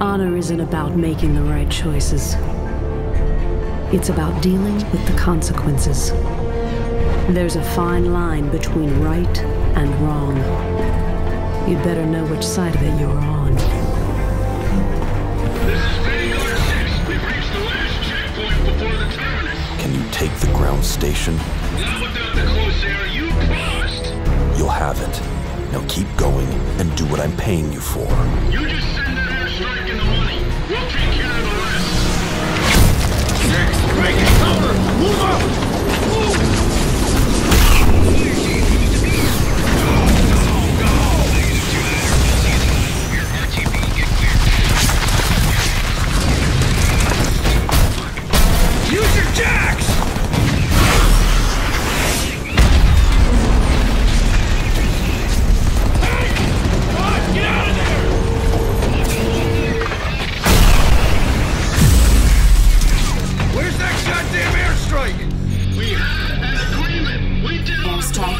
Honor isn't about making the right choices. It's about dealing with the consequences. There's a fine line between right and wrong. You'd better know which side of it you're on. This is Vanguard 6. We've reached the last checkpoint before the terminus. Can you take the ground station? Not without the close air you promised. You'll have it. Now keep going and do what I'm paying you for. You just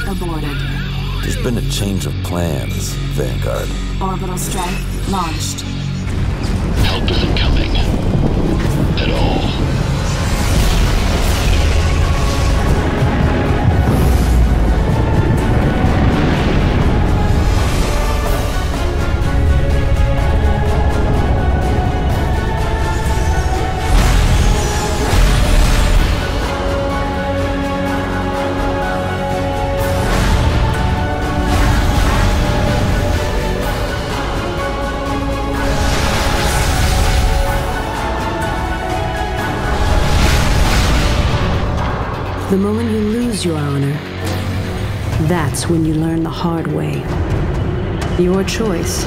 aborted. There's been a change of plans, Vanguard. Orbital strike launched. Help isn't coming. The moment you lose your honor, that's when you learn the hard way. Your choice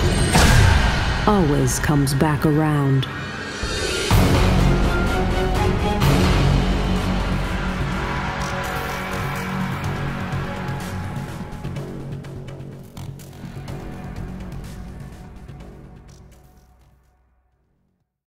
always comes back around.